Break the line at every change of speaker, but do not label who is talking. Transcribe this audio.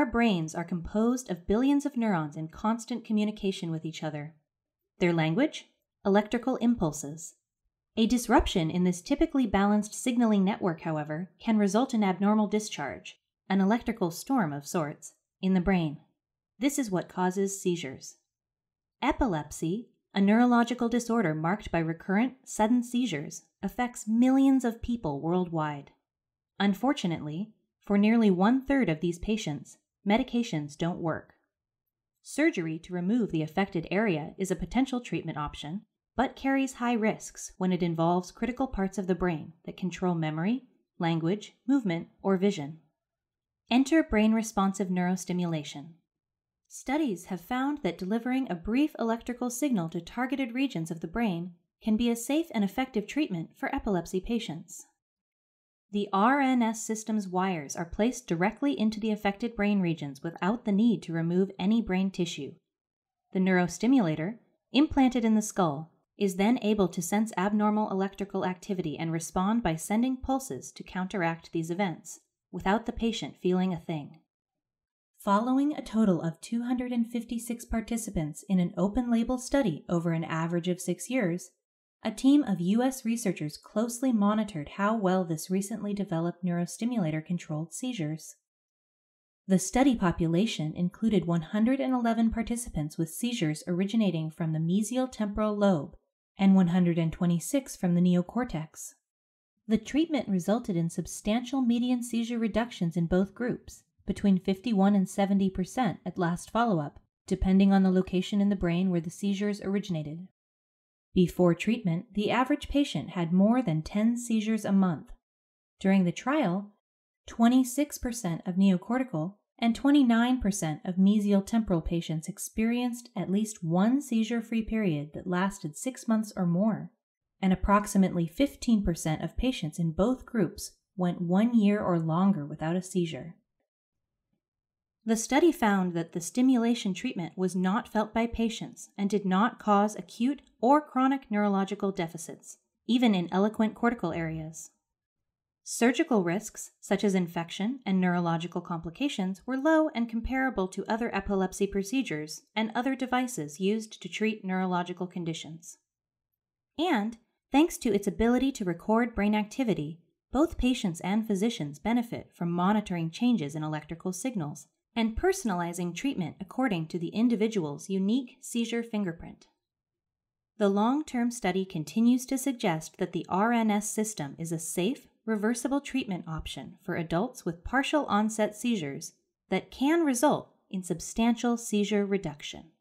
Our brains are composed of billions of neurons in constant communication with each other. Their language? Electrical impulses. A disruption in this typically balanced signaling network, however, can result in abnormal discharge, an electrical storm of sorts, in the brain. This is what causes seizures. Epilepsy, a neurological disorder marked by recurrent, sudden seizures, affects millions of people worldwide. Unfortunately, for nearly one third of these patients, medications don't work. Surgery to remove the affected area is a potential treatment option, but carries high risks when it involves critical parts of the brain that control memory, language, movement, or vision. Enter brain responsive neurostimulation. Studies have found that delivering a brief electrical signal to targeted regions of the brain can be a safe and effective treatment for epilepsy patients. The RNS system's wires are placed directly into the affected brain regions without the need to remove any brain tissue. The neurostimulator, implanted in the skull, is then able to sense abnormal electrical activity and respond by sending pulses to counteract these events, without the patient feeling a thing. Following a total of 256 participants in an open label study over an average of six years, a team of U.S. researchers closely monitored how well this recently developed neurostimulator controlled seizures. The study population included 111 participants with seizures originating from the mesial temporal lobe and 126 from the neocortex. The treatment resulted in substantial median seizure reductions in both groups, between 51 and 70 percent at last follow up, depending on the location in the brain where the seizures originated. Before treatment, the average patient had more than 10 seizures a month. During the trial, 26% of neocortical and 29% of mesial temporal patients experienced at least one seizure free period that lasted six months or more, and approximately 15% of patients in both groups went one year or longer without a seizure. The study found that the stimulation treatment was not felt by patients and did not cause acute or chronic neurological deficits, even in eloquent cortical areas. Surgical risks, such as infection and neurological complications, were low and comparable to other epilepsy procedures and other devices used to treat neurological conditions. And, thanks to its ability to record brain activity, both patients and physicians benefit from monitoring changes in electrical signals and personalizing treatment according to the individual's unique seizure fingerprint. The long term study continues to suggest that the RNS system is a safe, reversible treatment option for adults with partial onset seizures that can result in substantial seizure reduction.